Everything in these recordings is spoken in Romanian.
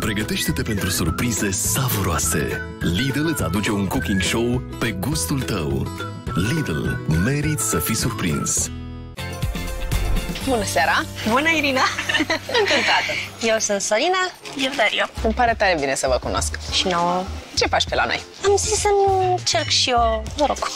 Pregătește-te pentru surprize savuroase. Lidl îți aduce un cooking show pe gustul tău. Lidl, meriți să fii surprins. Bună seara! Bună, Irina! Încântată! Eu sunt Sorina. Eu Daria. Îmi pare tare bine să vă cunosc. Și nouă. Ce faci pe la noi? Am zis să încerc și eu norocul.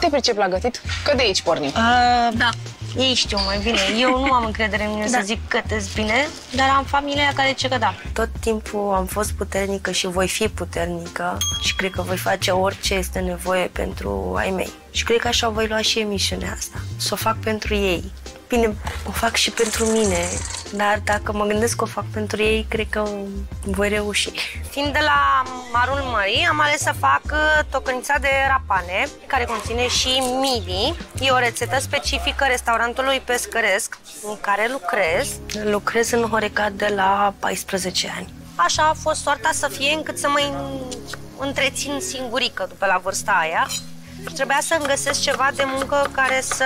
Te pricep la gătit? Că de aici pornim. Uh, da. Ei știu mai bine. Eu nu am încredere în mine da. să zic că te bine, dar am familia care zice că da. Tot timpul am fost puternică și voi fi puternică și cred că voi face orice este nevoie pentru ai mei. Și cred că așa voi lua și emisiunea asta. Să o fac pentru ei. Bine, o fac și pentru mine, dar dacă mă gândesc că o fac pentru ei, cred că voi reuși. Fiind de la Marul Mării, am ales să fac uh, tocănița de rapane, care conține și midi. E o rețetă specifică restaurantului pescăresc în care lucrez. Lucrez în Horeca de la 14 ani. Așa a fost soarta să fie încât să mă întrețin singurică după la vârsta aia. Trebuia să-mi găsesc ceva de muncă care să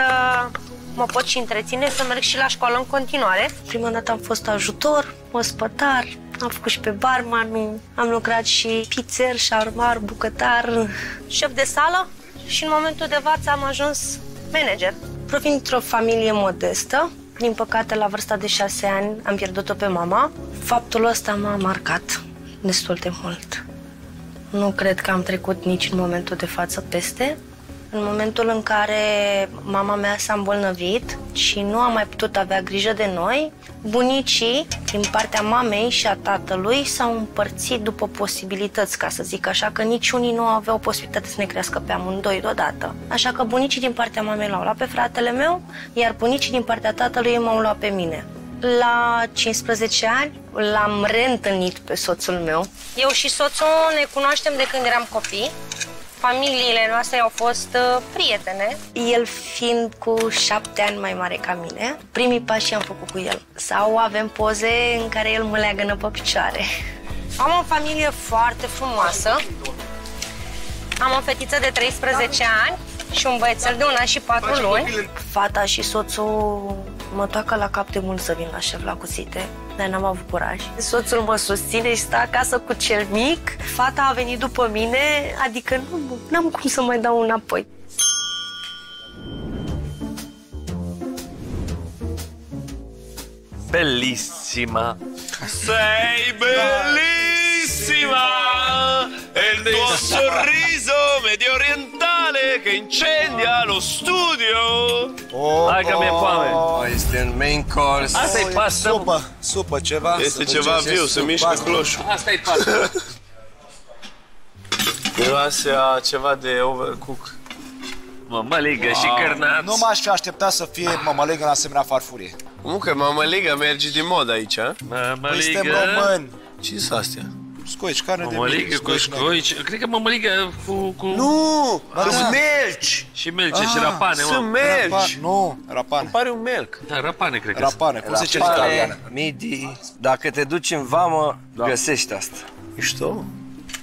mă pot și întreține, să merg și la școală în continuare. Prima dată am fost ajutor, ospătar, am făcut și pe barman, am lucrat și pizzer, șarmar, bucătar, șef de sală și în momentul de față am ajuns manager. Provin dintr-o familie modestă, din păcate, la vârsta de șase ani am pierdut-o pe mama. Faptul ăsta m-a marcat destul de mult. Nu cred că am trecut nici în momentul de față peste. În momentul în care mama mea s-a îmbolnăvit și nu a mai putut avea grijă de noi, bunicii din partea mamei și a tatălui s-au împărțit după posibilități, ca să zic așa, că niciunii nu aveau posibilitatea să ne crească pe amândoi deodată. Așa că bunicii din partea mamei l-au luat pe fratele meu, iar bunicii din partea tatălui m-au luat pe mine. La 15 ani l-am reîntâlnit pe soțul meu. Eu și soțul ne cunoaștem de când eram copii familiile noastre au fost uh, prietene. El fiind cu șapte ani mai mare ca mine, primii pași am făcut cu el. Sau avem poze în care el mă leagănă pe picioare. Am o familie foarte frumoasă. Am o fetiță de 13 ani și un băiețel de un an și patru luni. Fata și soțul mă toacă la cap de mult să vin la șef la cuțite, dar n-am avut curaj. Soțul mă susține și stă acasă cu cel mic. Fata a venit după mine, adică nu am cum să mai dau înapoi. Bellissima. Sei bellissima! E il tuo sorriso medio orientale che incendia lo studio. Oh, Hai că mi-e foame. Oh, este un main course. Asta e pasta. Supă, supă, ceva. Este să ceva duceți viu, se sub mișcă pasta. cloșul. Asta e pasta. Miroase a ceva de overcook. Mămăligă și cărnați. Nu m-aș fi așteptat să fie mămăligă în asemenea farfurie. Cum că mămăligă merge din mod aici, a? Noi suntem Mămăligă. români. ce sunt astea? Scoici, carne de Mămăligă mic, cu scoici scoici. Cred că mămăligă cu... cu... Nu! Ba Sunt da. melci! Și melce și rapane, Sunt mă. Rapa, melci! nu, rapane. Pare un melc. Da, rapane, cred că sunt. Rapane, cum se zice în Rapane, italiană? midi. Dacă te duci în vamă, găsești asta. Mișto?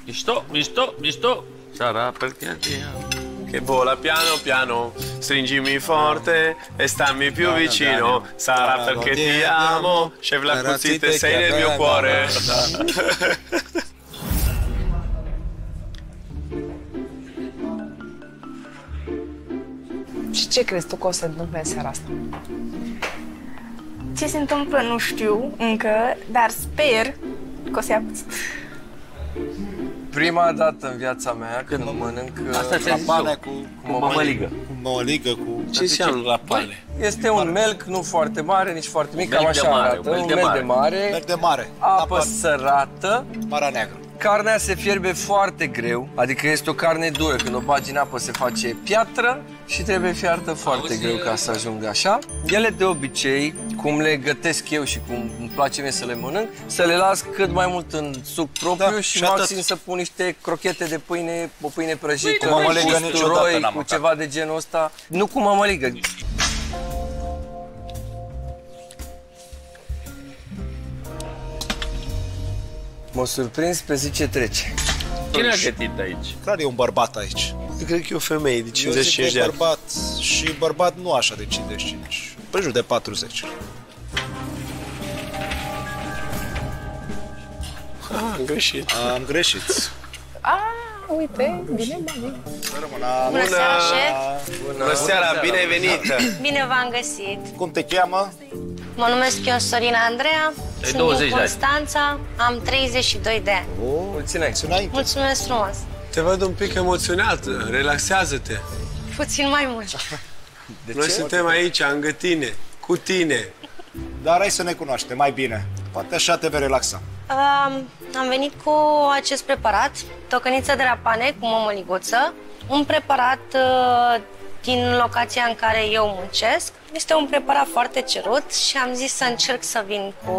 Mișto, mișto, mișto. Sarà perché ti amo. Che vola piano piano, stringimi forte e stammi più vicino. Sarà perché ti amo, chef la cucite sei nel mio cuore. Și ce crezi tu că o să se întâmple în seara asta? Ce se întâmplă nu știu încă, dar sper că o să ia cuțit. Prima dată în viața mea când mănânc Asta ți-a zis Rapane eu. cu, cu mămăligă. cu mămăligă, cu... Ce înseamnă la pale? Este un melc nu foarte mare, nici foarte mic, Melc cam de așa mare, arată. un melc Un de melc mare. de mare, Merg de mare. apă Apa sărată, Marea Neagră. Carnea se fierbe foarte greu, adică este o carne dură. Când o bagi în apă se face piatră și trebuie fiartă foarte greu ca să ajungă așa. Ele de obicei, cum le gătesc eu și cum îmi place mie să le mănânc, să le las cât mai mult în suc propriu Da, și, și atât. maxim să pun niște crochete de pâine, o pâine prăjită, Cu mămăligă cu niciodată usturoi, n-am cu mâncat. ceva de genul ăsta. Nu cu mămăligă. Mă surprins pe zi ce trece. Cine a gătit aici? Clar e un bărbat aici. Eu cred că e o femeie de Eu zic că 55 de e ani. bărbat și bărbat nu așa de 55. Pe jur de 40. Ah, am greșit. Am greșit. A, uite, bine, mami. Rămâna, Bună seara, șef! Bună seara, bine ai venit! Bine v-am găsit! cum te cheamă? Mă numesc eu Sorina Andreea, sunt 20 din de ani. Constanța, am 32 de ani. Mulți înainte. Înainte. Mulțumesc frumos! Te văd un pic emoționat, relaxează-te. Puțin mai mult. De Noi ce? suntem aici, lângă tine, cu tine. Dar hai să ne cunoaștem mai bine. Poate așa te vei relaxa. Um, am venit cu acest preparat, tocăniță de rapane cu mămăliguță, un preparat uh, din locația în care eu muncesc. Este un preparat foarte cerut și am zis să încerc să vin cu,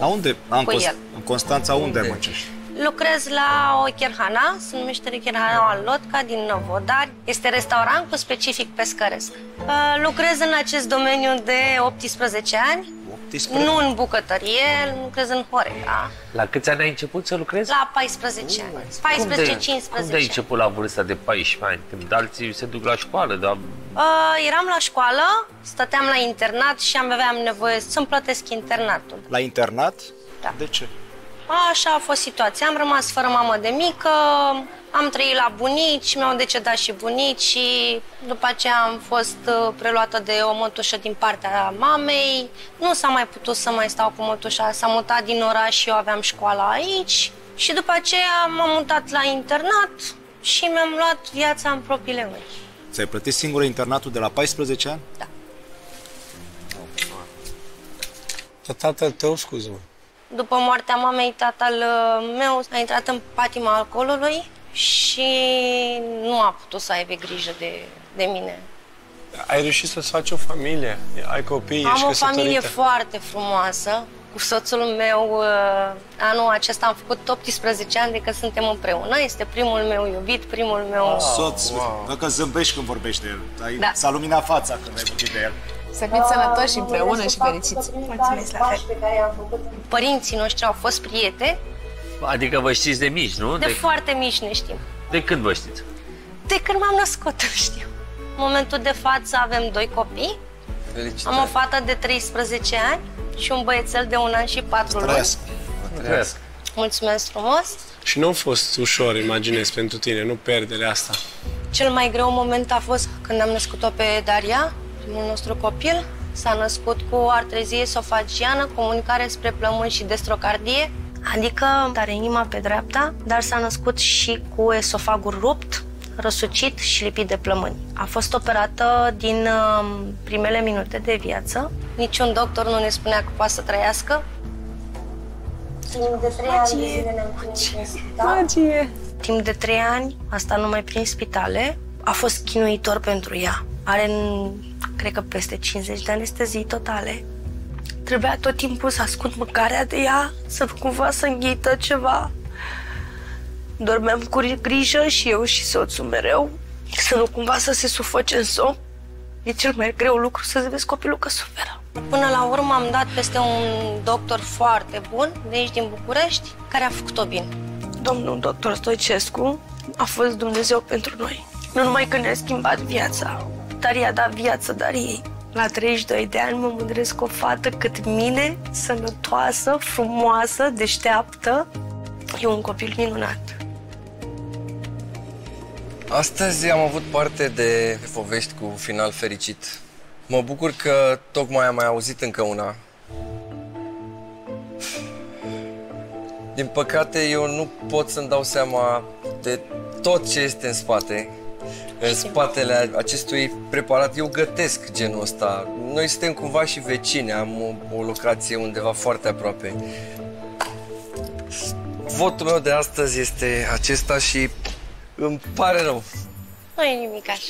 La unde? Am cu el. în Constanța unde Unde? muncești? Lucrez la o cherhana, se numește Cherhana Alotca din Năvodari. Este restaurant cu specific pescăresc. Uh, Lucrez în acest domeniu de 18 ani, 18? nu în bucătărie, lucrez în Horeca, La câți ani ai început să lucrezi? la 14 ani. Cum de- 14-15 Cum de ai început la vârsta de 14 ani? Când alții se duc la școală, dar Uh, eram la școală, stăteam la internat și am aveam nevoie să-mi plătesc internatul. La internat? Da. De ce? Așa a fost situația. Am rămas fără mamă de mică, am trăit la bunici, mi-au decedat și bunici și după aceea am fost uh, preluată de o mătușă din partea mamei. Nu s-a mai putut să mai stau cu mătușa, s-a mutat din oraș și eu aveam școala aici. Și după aceea m-am mutat la internat și mi-am luat viața în propriile mâini. Ți-ai plătit singur internatul de la 14 ani? Dar tatăl tău, scuză-mă. După moartea mamei, tatăl uh, meu a intrat în patima alcoolului și nu a putut să aibă grijă de, de mine. Ai reușit să-ți faci o familie, ai copii, ești Am o familie căsătorită. foarte frumoasă. Cu soțul meu, uh, anul acesta am făcut 18 ani de că suntem împreună. Este primul meu iubit, primul meu... Soț, wow. că zâmbești când vorbești de el. Ai, Da. S-a luminat fața când ai vorbit de el. Să fiți sănătoși împreună și fericiți. Mulțumesc la fel. Părinții noștri au fost prieteni. adică vă știți de mici, nu? De De, foarte mici ne știm. de când vă știți? De când m-am născut, îl știu. În momentul de față avem doi copii. Felicitări. Am o fată de 13 ani și un băiețel de un an și patru luni. Trăiască. Trăiesc. Mulțumesc frumos! Și nu a fost ușor, imaginez, pentru tine, nu pierderea asta. Cel mai greu moment a fost când am născut-o pe Daria, primul nostru copil. S-a născut cu artrezie esofagiană, comunicare spre plămâni și destrocardie, adică are inima pe dreapta, dar s-a născut și cu esofagul rupt, răsucit și lipit de plămâni. A fost operată din uh, primele minute de viață. Niciun doctor nu ne spunea că poate să trăiască. Timp de trei ani de zile ne-am ținut în spital. Magie! Timp de trei ani, asta numai prin spitale, a fost chinuitor pentru ea. Are, în- cred că, peste 50 de anestezii totale. Trebuia tot timpul să ascund mâncarea de ea, să cumva să înghită ceva. Dormeam cu grijă și eu și soțul mereu, să nu cumva să se sufoce în somn. E cel mai greu lucru să vezi copilul că suferă. Până la urmă am dat peste un doctor foarte bun, de aici din București, care a făcut-o bine. Domnul doctor Stoicescu a fost Dumnezeu pentru noi. Nu numai că ne-a schimbat viața, dar i-a dat viață dar ei. La 32 de ani mă mândresc cu o fată cât mine, sănătoasă, frumoasă, deșteaptă. E un copil minunat. Astăzi am avut parte de povești cu final fericit. Mă bucur că tocmai am mai auzit încă una. Din păcate, eu nu pot să-mi dau seama de tot ce este în spate. În spatele acestui preparat, eu gătesc genul ăsta. Noi suntem cumva și vecini, am o, o locație undeva foarte aproape. Votul meu de astăzi este acesta și îmi pare rău. Nu e nimic așa.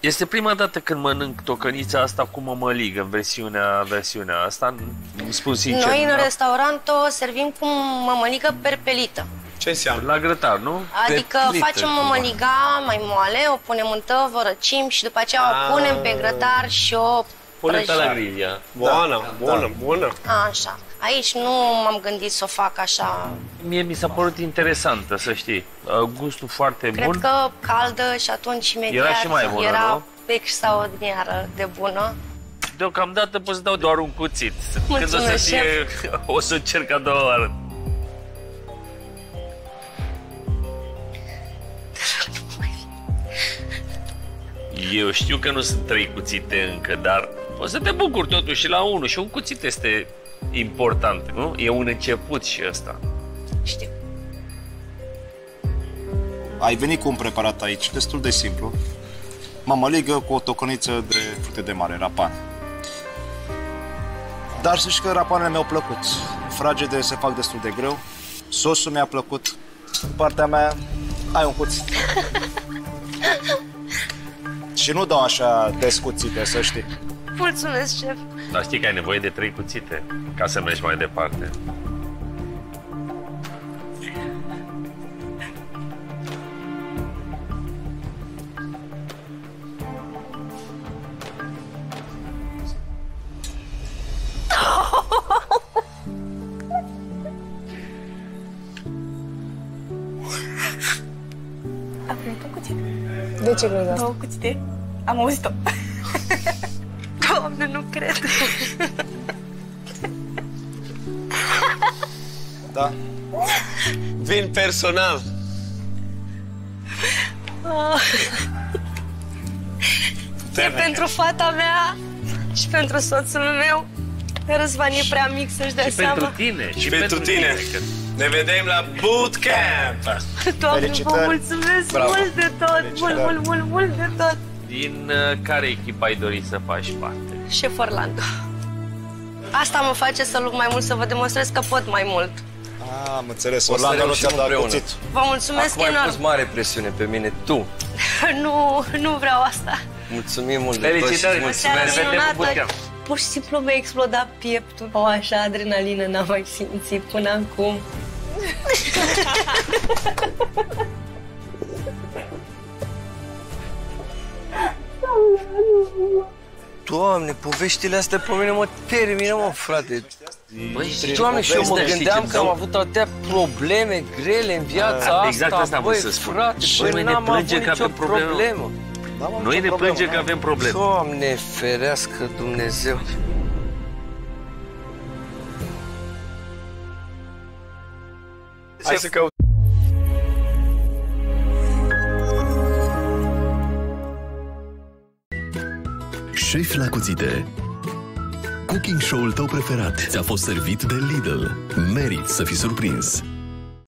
Este prima dată când mănânc tocănița asta cu mămăligă în versiunea, versiunea asta. Îmi spun sincer. Noi în da. restaurant o servim cu mămăligă perpelită. Ce înseamnă? La grătar, nu? Adică Perpelită, facem cumva. mămăliga mai moale, o punem în tăvă, răcim și după aceea o punem pe grătar și o Pune pe la prăjim. grilia. Bună, bună, bună. Așa. Aici nu m-am gândit să o fac așa. Mie mi s-a părut interesantă, să știi. Uh, Gustul foarte Cred bun. că caldă și atunci imediat Era și mai bună, era nu? extraordinară de bună. Deocamdată pot să dau doar un cuțit. Când o să Mulțumesc, fie, o să încerc a doua oară. Eu știu că nu sunt trei cuțite încă, dar o să te bucuri totuși la unul și un cuțit este important, nu? E un început și ăsta. Știu. Ai venit cu un preparat aici, destul de simplu. Mămăligă cu o tocăniță de fructe de mare, rapan. Dar să știi că rapanele mi-au plăcut. Fragede se fac destul de greu. Sosul mi-a plăcut. În partea mea, ai un cuțit. Și nu dau așa descuțite, să știi. Mulțumesc, șef. Dar știi că ai nevoie de trei cuțite ca să mergi mai departe. A venit un cuțit. De ce crezi asta? Două cuțite. Am auzit-o. Doamne, nu cred. Da? Vin personal. E pentru fata mea și pentru soțul meu. Răzvan e prea mic să-și dea Și seama. pentru tine. Și pentru tine. Ne vedem la bootcamp. Doamne, vă Felicitări. mulțumesc Bravo. mult de tot, mult, Felicitări. mult, mult, mult de tot. Din uh, care echipă ai dori să faci parte? Șef Orlando. Asta mă face să lupt mai mult, să vă demonstrez că pot mai mult. Ah, am înțeles. O să Orlando nu reușim ți-a dat împreună. cuțit. Vă mulțumesc Acum ai enorm. pus mare presiune pe mine, tu. Nu, nu vreau asta. Mulțumim mult de tot și Felicitări! îți O seară mulțumesc. vedem minunată. cu bootcamp. Pur și simplu mi-a explodat pieptul. O așa adrenalină n-am mai simțit până acum. Doamne, poveștile astea pe mine mă termină, mă, frate. Băi, Doamne, și eu mă povestea, știi gândeam ce că am dau? avut atâtea probleme grele în viața Da, asta. exact asta am băi, vrut să spun. frate, Și băi, noi ne n-am plângem avut că nicio avem probleme. problemă. N-am avut Noi nicio ne problemă, plângem că n-am. avem probleme. Doamne, ferească Dumnezeu. Hai să căut. Șef la cuțite Cooking show-ul tău preferat ți-a fost servit de Lidl. Merit să fii surprins.